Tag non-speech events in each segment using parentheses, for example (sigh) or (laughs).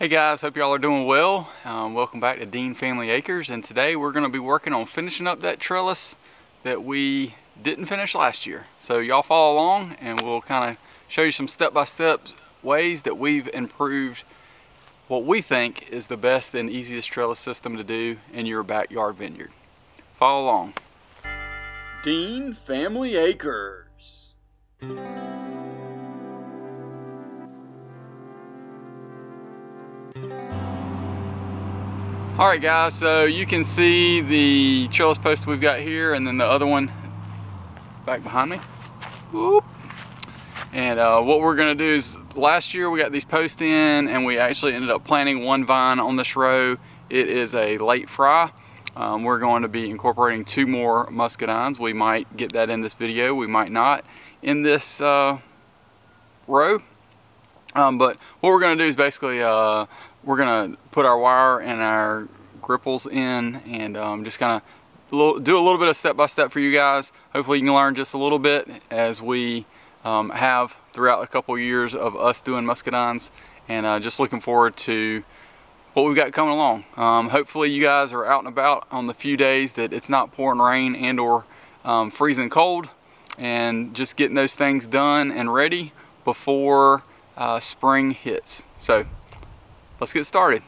Hey guys, hope y'all are doing well. Um, welcome back to Dean Family Acres and today we're going to be working on finishing up that trellis that we didn't finish last year. So y'all follow along and we'll kind of show you some step-by-step -step ways that we've improved what we think is the best and easiest trellis system to do in your backyard vineyard. Follow along. Dean Family Acres. All right guys, so you can see the trellis post we've got here and then the other one back behind me. Whoop. And uh, what we're gonna do is, last year we got these posts in and we actually ended up planting one vine on this row. It is a late fry. Um, we're going to be incorporating two more muscadines. We might get that in this video, we might not in this uh, row. Um, but what we're gonna do is basically uh, we're gonna put our wire and our gripples in and um, just kind of do a little bit of step-by-step -step for you guys. Hopefully you can learn just a little bit as we um, have throughout a couple years of us doing muscadines and uh, just looking forward to what we've got coming along. Um, hopefully you guys are out and about on the few days that it's not pouring rain and or um, freezing cold and just getting those things done and ready before uh, spring hits. So let's get started.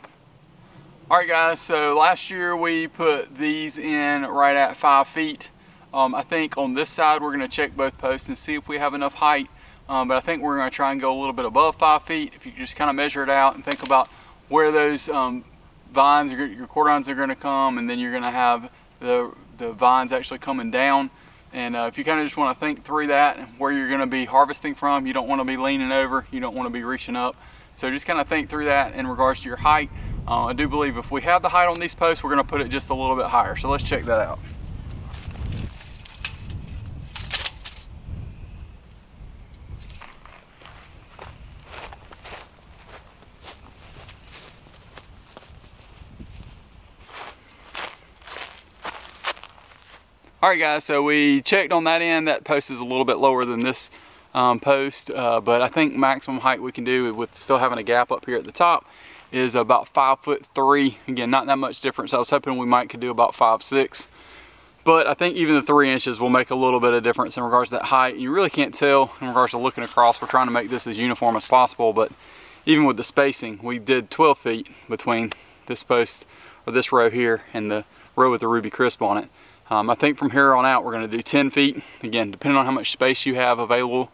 All right guys, so last year we put these in right at five feet. Um, I think on this side we're gonna check both posts and see if we have enough height. Um, but I think we're gonna try and go a little bit above five feet. If you just kind of measure it out and think about where those um, vines, your, your cordons are gonna come and then you're gonna have the, the vines actually coming down. And uh, if you kind of just want to think through that, and where you're going to be harvesting from, you don't want to be leaning over, you don't want to be reaching up. So just kind of think through that in regards to your height. Uh, I do believe if we have the height on these posts, we're gonna put it just a little bit higher. So let's check that out. All right guys, so we checked on that end. That post is a little bit lower than this um, post, uh, but I think maximum height we can do with still having a gap up here at the top is about five foot three. Again, not that much difference. I was hoping we might could do about five, six. But I think even the three inches will make a little bit of difference in regards to that height. You really can't tell in regards to looking across. We're trying to make this as uniform as possible, but even with the spacing, we did 12 feet between this post or this row here and the row with the Ruby Crisp on it. Um, I think from here on out we're going to do 10 feet. Again, depending on how much space you have available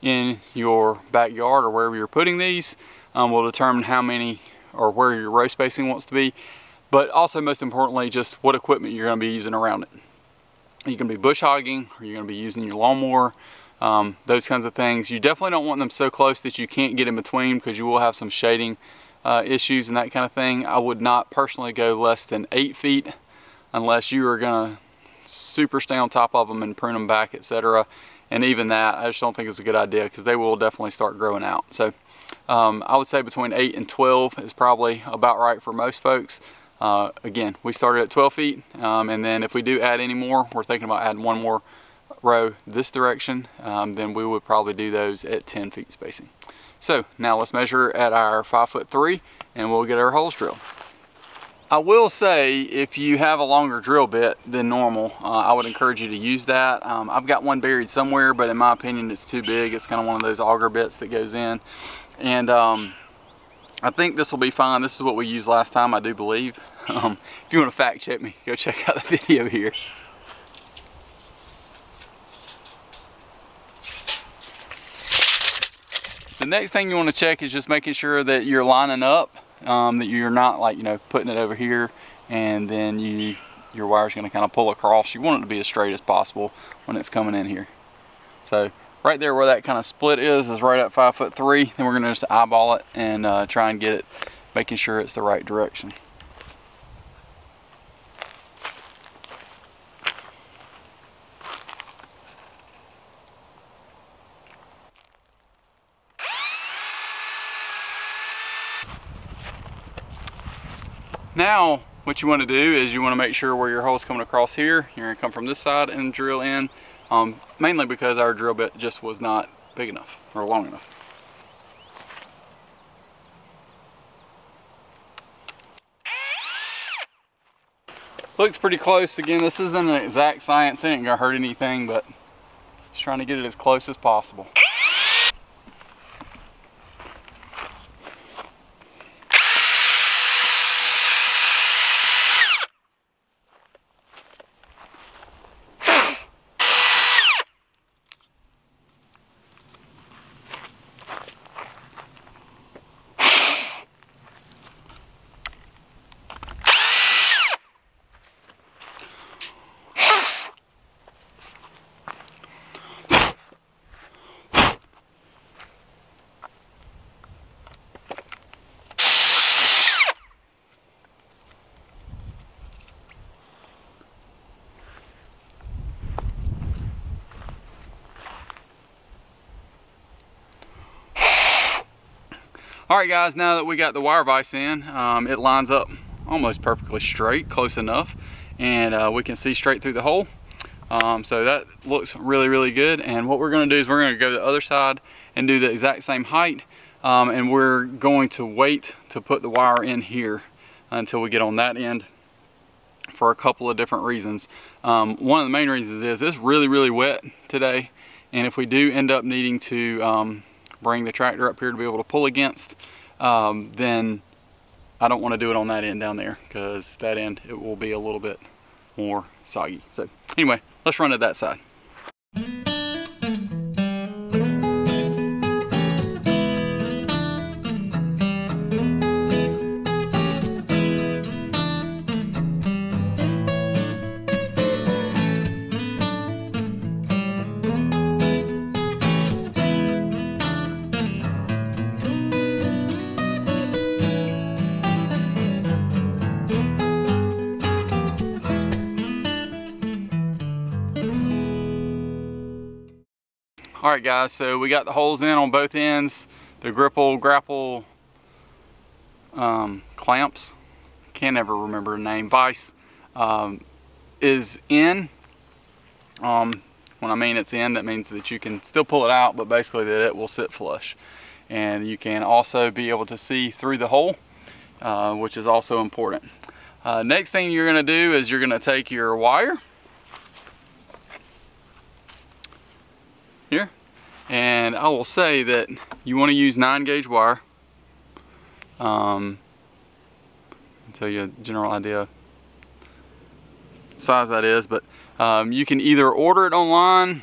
in your backyard or wherever you're putting these, um, will determine how many or where your row spacing wants to be. But also most importantly, just what equipment you're going to be using around it. You can be bush hogging or you're going to be using your lawnmower, um, those kinds of things. You definitely don't want them so close that you can't get in between because you will have some shading uh, issues and that kind of thing. I would not personally go less than eight feet unless you are going to super stay on top of them and prune them back, etc. And even that, I just don't think it's a good idea because they will definitely start growing out. So um, I would say between 8 and 12 is probably about right for most folks. Uh, again, we started at 12 feet, um, and then if we do add any more, we're thinking about adding one more row this direction, um, then we would probably do those at 10 feet spacing. So now let's measure at our 5 foot 3 and we'll get our holes drilled. I will say if you have a longer drill bit than normal, uh, I would encourage you to use that. Um, I've got one buried somewhere, but in my opinion it's too big. It's kind of one of those auger bits that goes in. And um, I think this will be fine. This is what we used last time, I do believe. (laughs) Um, if you want to fact check me, (laughs) go check out the video here. The next thing you want to check is just making sure that you're lining up um, that you're not like, you know, putting it over here and then you your wire's going to kind of pull across. You want it to be as straight as possible when it's coming in here. So right there where that kind of split is, is right at five foot three. Then we're going to just eyeball it and uh, try and get it, making sure it's the right direction. Now, what you wanna do is you wanna make sure where your hole's coming across here, you're gonna come from this side and drill in, um, mainly because our drill bit just was not big enough or long enough. Looks pretty close. Again, this isn't an exact science. It ain't gonna hurt anything, but just trying to get it as close as possible. All right guys, now that we got the wire vise in, um, it lines up almost perfectly straight, close enough, and uh, we can see straight through the hole. Um, so that looks really, really good. And what we're gonna do is we're gonna go to the other side and do the exact same height. Um, and we're going to wait to put the wire in here until we get on that end for a couple of different reasons. Um, one of the main reasons is it's really, really wet today. And if we do end up needing to um, bring the tractor up here to be able to pull against, um, then I don't want to do it on that end down there because that end it will be a little bit more soggy. So anyway, let's run to that side. All right guys, so we got the holes in on both ends. The gripple, grapple um, clamps, can't ever remember the name, vise, um, is in. Um, when I mean it's in, that means that you can still pull it out, but basically that it will sit flush. And you can also be able to see through the hole, uh, which is also important. Uh, next thing you're gonna do is you're gonna take your wire, here and I will say that you want to use 9 gauge wire. Um, I'll tell you a general idea size that is but um, you can either order it online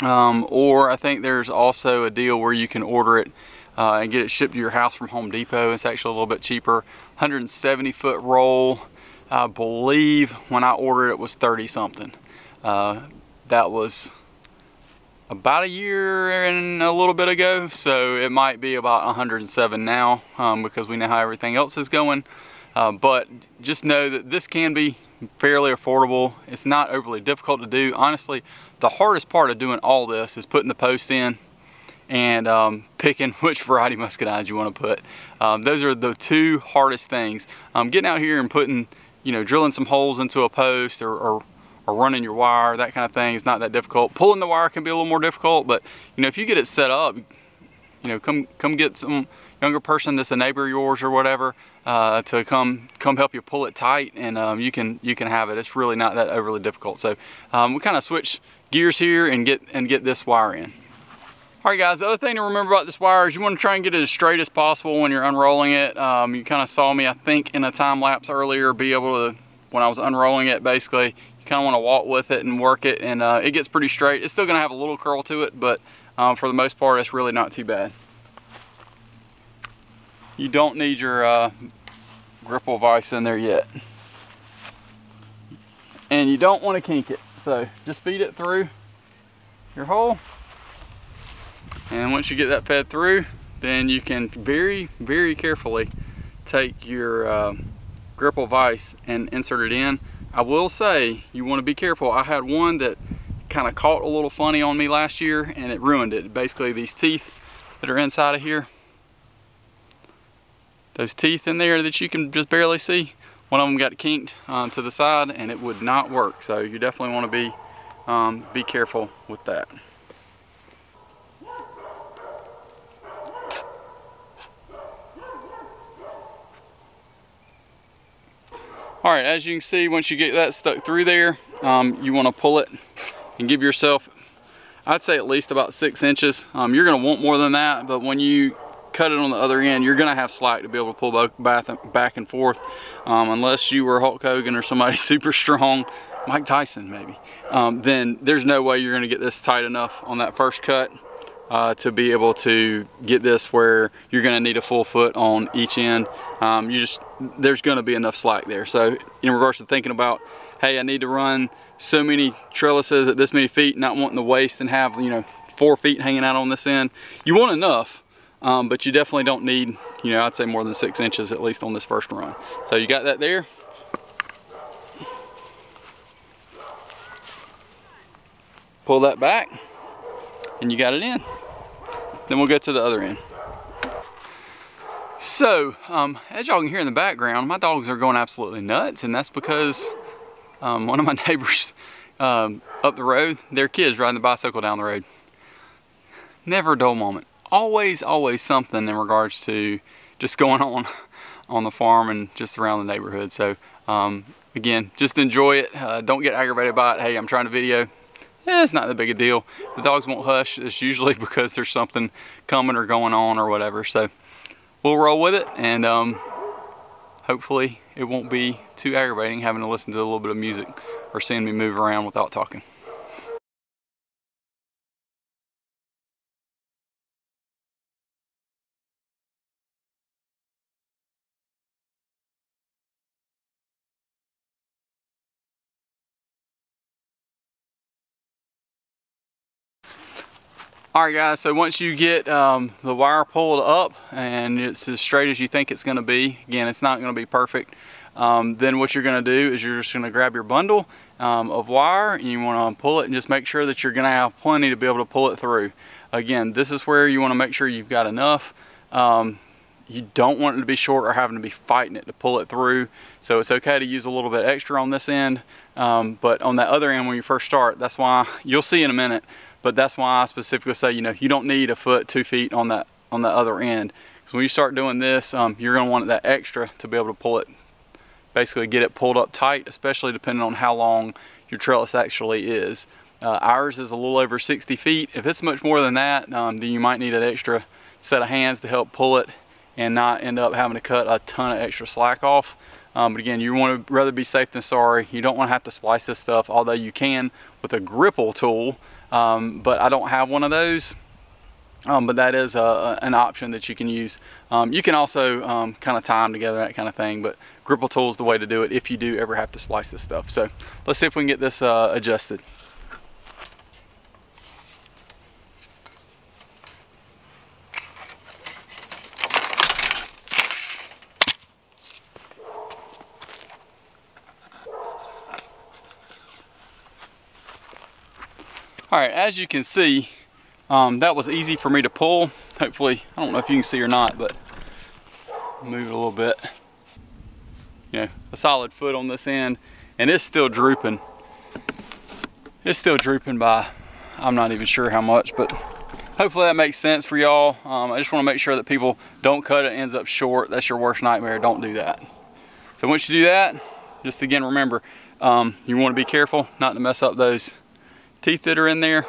um, or I think there's also a deal where you can order it uh, and get it shipped to your house from Home Depot. It's actually a little bit cheaper. 170 foot roll. I believe when I ordered it was 30 something. Uh, that was about a year and a little bit ago so it might be about 107 now um, because we know how everything else is going. Uh, but just know that this can be fairly affordable. It's not overly difficult to do. Honestly the hardest part of doing all this is putting the post in and um, (laughs) picking which variety muscadines you want to put. Um, those are the two hardest things. Um, getting out here and putting you know drilling some holes into a post or, or or running your wire, that kind of thing is not that difficult. Pulling the wire can be a little more difficult, but you know, if you get it set up, you know, come come get some younger person that's a neighbor of yours or whatever uh, to come come help you pull it tight and um, you can you can have it. It's really not that overly difficult. So um, we kind of switch gears here and get and get this wire in. All right guys, the other thing to remember about this wire is you want to try and get it as straight as possible when you're unrolling it. Um, you kind of saw me, I think, in a time lapse earlier, be able to, when I was unrolling it, basically, kind of want to walk with it and work it and uh, it gets pretty straight. It's still going to have a little curl to it, but um, for the most part, it's really not too bad. You don't need your uh, gripple vise in there yet. And you don't want to kink it. So just feed it through your hole. And once you get that fed through, then you can very, very carefully take your uh, gripple vise and insert it in I will say you want to be careful. I had one that kind of caught a little funny on me last year and it ruined it. Basically these teeth that are inside of here, those teeth in there that you can just barely see, one of them got kinked uh, to the side and it would not work. So you definitely want to be, um, be careful with that. All right, as you can see, once you get that stuck through there, um, you wanna pull it and give yourself, I'd say at least about six inches. Um, you're gonna want more than that, but when you cut it on the other end, you're gonna have slack to be able to pull back, back and forth, um, unless you were Hulk Hogan or somebody (laughs) super strong, Mike Tyson maybe, um, then there's no way you're gonna get this tight enough on that first cut uh, to be able to get this where you're gonna need a full foot on each end. Um, you just, there's gonna be enough slack there. So in regards to thinking about, hey, I need to run so many trellises at this many feet, not wanting to waste and have, you know, four feet hanging out on this end. You want enough, um, but you definitely don't need, you know, I'd say more than six inches at least on this first run. So you got that there. Pull that back and you got it in. Then we'll go to the other end. So, um, as y'all can hear in the background, my dogs are going absolutely nuts, and that's because um, one of my (laughs) neighbors um, up the road, their kids riding the bicycle down the road. Never a dull moment. Always, always something in regards to just going (laughs) on on the farm and just around the neighborhood. So, um, again, just enjoy it. Uh, don't get aggravated by it. Hey, I'm trying to video eh, it's not that big a deal. The dogs won't hush. It's usually (laughs) because there's something coming or going on or whatever. So we'll roll with it and um, hopefully it won't be too aggravating having to listen to a little bit of music or seeing me move around without talking. Alright guys, so once you get um, the wire pulled up and it's as straight as you think it's going to be, again it's not going to be perfect, um, then what you're going to do is you're just going to grab your bundle um, of wire and you want to pull it and just make sure that you're going to have plenty to be able to pull it through. Again, this is where you want to make sure you've got enough. Um, you don't want it to be short or having to be fighting it to pull it through. So it's okay to use a little bit extra on this end, um, but on that other end when you first start, that's why you'll see in a minute, but that's why I specifically say, you know, you don't need a foot, two feet on that on the other end. So when you start doing this, um, you're gonna want that extra to be able to pull it, basically get it pulled up tight, especially depending on how long your trellis actually is. Uh, ours is a little over 60 feet. If it's much more than that, um, then you might need an extra set of hands to help pull it and not end up having to cut a ton of extra slack off. Um, but again, you want to rather be safe than sorry. You don't want to have to splice this stuff, although you can with a gripple tool um, but I don't have one of those. Um, but that is a, an option that you can use. Um, you can also um, kind of tie them together, that kind of thing, but gripple tool is the way to do it if you do ever have to splice this stuff. So let's see if we can get this uh, adjusted. As you can see, um, that was easy for me to pull. Hopefully, I don't know if you can see or not, but move it a little bit. You know, a solid foot on this end, and it's still drooping. It's still drooping by, I'm not even sure how much, but hopefully that makes sense for y'all. Um, I just wanna make sure that people don't cut it, ends up short. That's your worst nightmare, don't do that. So once you do that, just again, remember, um, you wanna be careful not to mess up those teeth that are in there.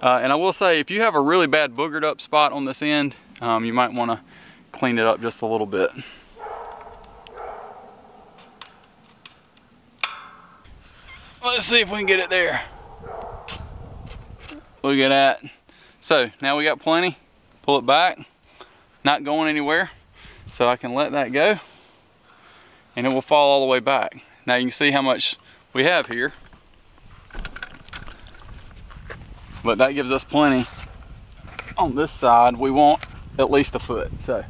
Uh, and I will say, if you have a really bad boogered up spot on this end, um, you might want to clean it up just a little bit. Let's see if we can get it there. Look at that. So now we got plenty. Pull it back. Not going anywhere. So I can let that go. And it will fall all the way back. Now you can see how much we have here. But that gives us plenty. On this side we want at least a foot so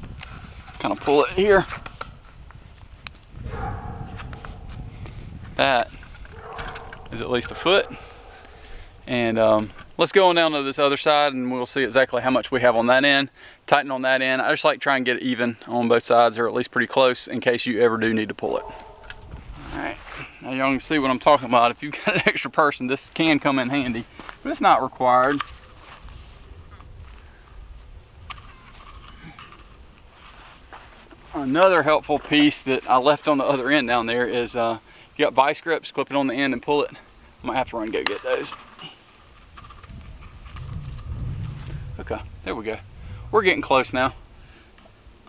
kind of pull it here. That is at least a foot. And um, let's go on down to this other side and we'll see exactly how much we have on that end. Tighten on that end. I just like try and get it even on both sides or at least pretty close in case you ever do need to pull it. All right. Now y'all can see what I'm talking about. If you've got an (laughs) extra person this can come in handy but it's not required. another helpful piece that I left on the other end down there is uh, you got vice grips, clip it on the end and pull it. I might have to run go get those. Okay, there we go. We're getting close now.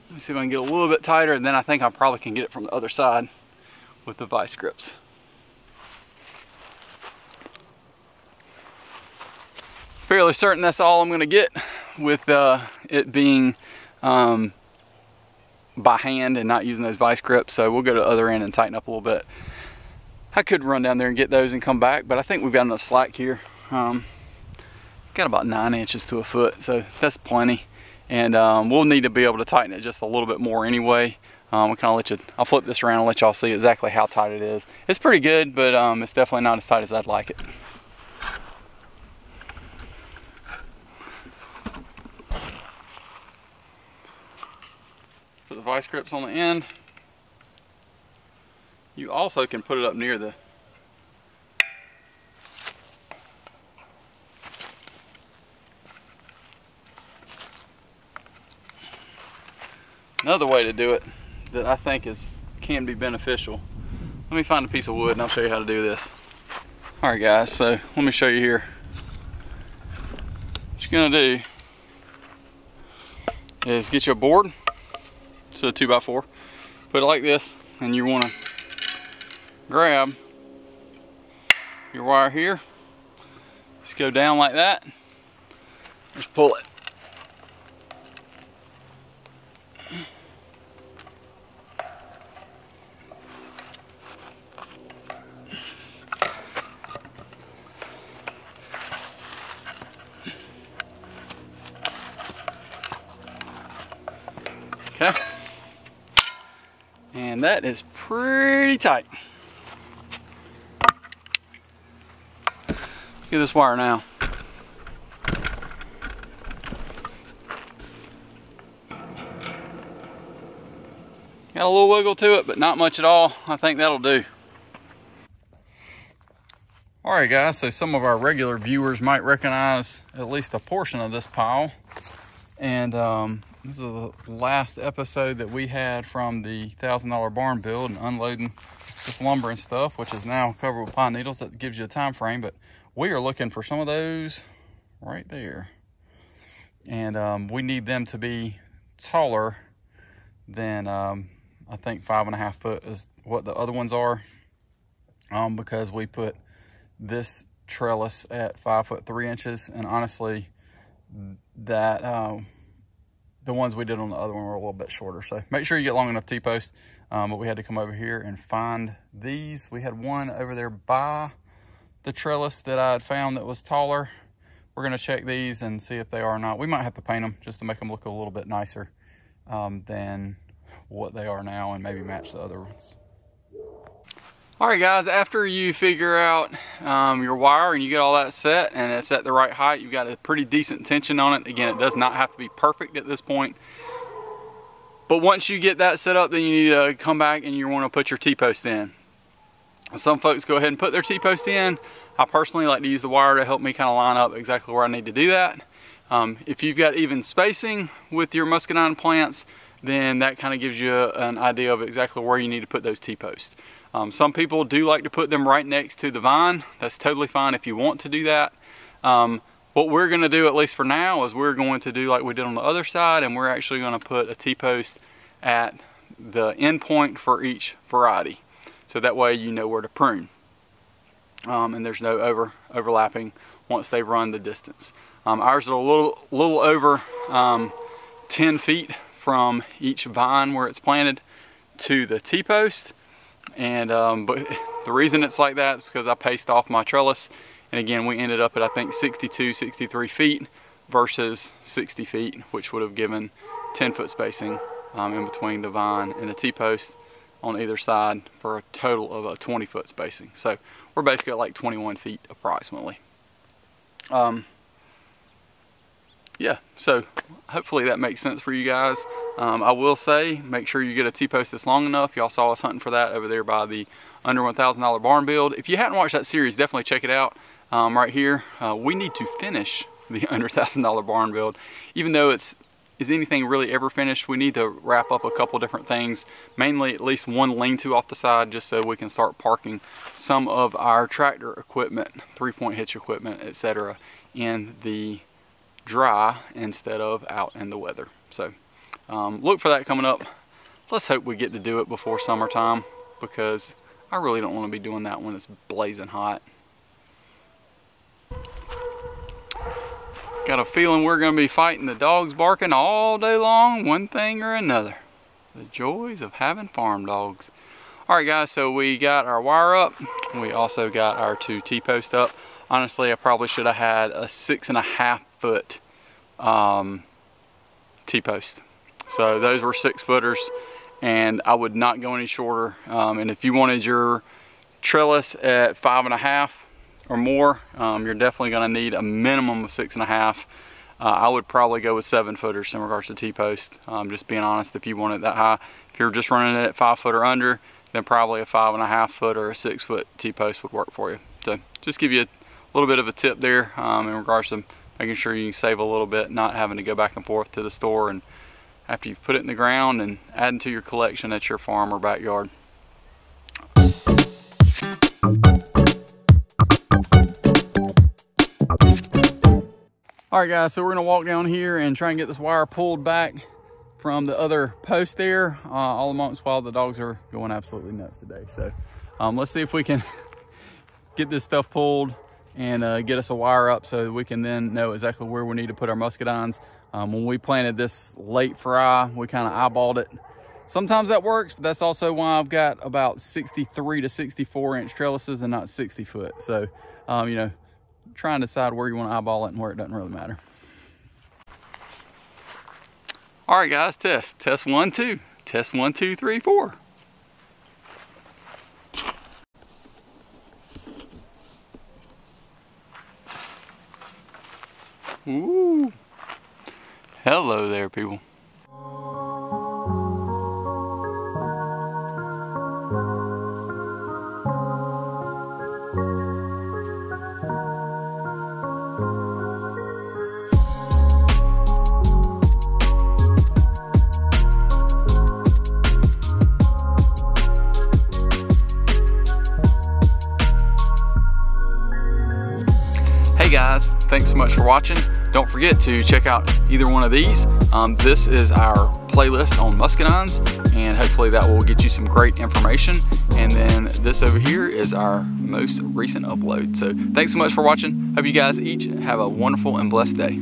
Let me see if I can get a little bit tighter and then I think I probably can get it from the other side with the vice grips. Fairly certain that's all I'm gonna get with uh, it being um, by hand and not using those vice grips. So we'll go to the other end and tighten up a little bit. I could run down there and get those and come back, but I think we've got enough slack here. Um, got about nine inches to a foot, so that's plenty. And um, we'll need to be able to tighten it just a little bit more anyway. Um, we kind of let you, I'll flip this around and let y'all see exactly how tight it is. It's pretty good, but um, it's definitely not as tight as I'd like it. Vice grips on the end. You also can put it up near the Another way to do it that I think is can be beneficial. Let me find a piece of wood and I'll show you how to do this. All right guys, so let me show you here. What you're gonna do is get you a board, so a two by four, put it like this, and you wanna grab your wire here, just go down like that, just pull it. Okay. And that is pretty tight. Look at this wire now. Got a little wiggle to it, but not much at all. I think that'll do. All right, guys, so some of our regular viewers might recognize at least a portion of this pile. And um, this is the last episode that we had from the $1,000 barn build and unloading this lumber and stuff, which is now covered with pine needles. That gives you a time frame, but we are looking for some of those right there. And um, we need them to be taller than, um, I think five and a half foot is what the other ones are. Um, because we put this trellis at five foot three inches. And honestly, that um, the ones we did on the other one were a little bit shorter. So make sure you get long enough T-posts. Um, but we had to come over here and find these. We had one over there by the trellis that I had found that was taller. We're gonna check these and see if they are or not. We might have to paint them just to make them look a little bit nicer um, than what they are now and maybe match the other ones. All right guys, after you figure out um, your wire and you get all that set and it's at the right height, you've got a pretty decent tension on it. Again, it does not have to be perfect at this point. But once you get that set up, then you need to come back and you want to put your T-post in. Some folks go ahead and put their T-post in. I personally like to use the wire to help me kind of line up exactly where I need to do that. Um, if you've got even spacing with your muscadine plants, then that kind of gives you an idea of exactly where you need to put those T-posts. Um, some people do like to put them right next to the vine. That's totally fine if you want to do that. Um, what we're going to do, at least for now, is we're going to do like we did on the other side, and we're actually going to put a T-post at the end point for each variety. So that way you know where to prune. Um, and there's no over overlapping once they run the distance. Um, ours are a little, little over um, 10 feet from each vine where it's planted to the T-post. And um, but (laughs) the reason it's like that is because I paced off my trellis. And again, we ended up at I think 62, 63 feet versus 60 feet, which would have given 10 foot spacing um, in between the vine and the T-post on either side for a total of a 20 foot spacing. So we're basically at like 21 feet approximately. Um, yeah, so hopefully that makes sense for you guys. Um, I will say, make sure you get a T-post that's long enough. Y'all saw us hunting for that over there by the under $1,000 barn build. If you hadn't watched that series, definitely check it out um, right here. Uh, we need to finish (laughs) the under $1,000 barn build. Even though it's is anything really ever finished, we need to wrap up a couple different things, mainly at least one lean-to off the side just so we can start parking some of our tractor equipment, three-point hitch equipment, etc. in the dry instead of out in the weather. So um, look for that coming up. Let's hope we get to do it before summertime because I really don't want to be doing that when it's blazing hot. Got a feeling we're going to be fighting the dogs barking all day long, one thing or another. The joys of having farm dogs. Alright guys, so we got our wire up. We also got our two T-posts up. Honestly, I probably should have had a six and a half foot um, T-post. So those were six footers and I would not go any shorter. Um, and if you wanted your trellis at five and a half, or more, um, you're definitely gonna need a minimum of six and a half. Uh, I would probably go with seven footers in regards to T-post. Um, just being honest, if you want it that high. If you're just running it at five foot or under, then probably a five and a half foot or a six foot T-post would work for you. So just give you a little bit of a tip there um, in regards to making sure you save a little bit, not having to go back and forth to the store and after you've put it in the ground and adding to your collection at your farm or backyard. All right guys, so we're gonna walk down here and try and get this wire pulled back from the other post there, uh, all amongst while the dogs are going absolutely nuts today. So um, let's see if we can (laughs) get this stuff pulled and uh, get us a wire up so we can then know exactly where we need to put our muscadines. Um, when we planted this late fry, we kind of eyeballed it. Sometimes that works, but that's also why I've got about 63 to 64 inch trellises and not 60 foot. So, um, you know, try and decide where you want to eyeball it and where it doesn't really matter. All right, guys, test. Test one, two. Test one, two, three, four. Ooh. Hello there, people. Hey guys, thanks so much for watching. Don't forget to check out either one of these. Um, this is our playlist on muscadines and hopefully that will get you some great information. And then this over here is our most recent upload. So thanks so much for watching. Hope you guys each have a wonderful and blessed day.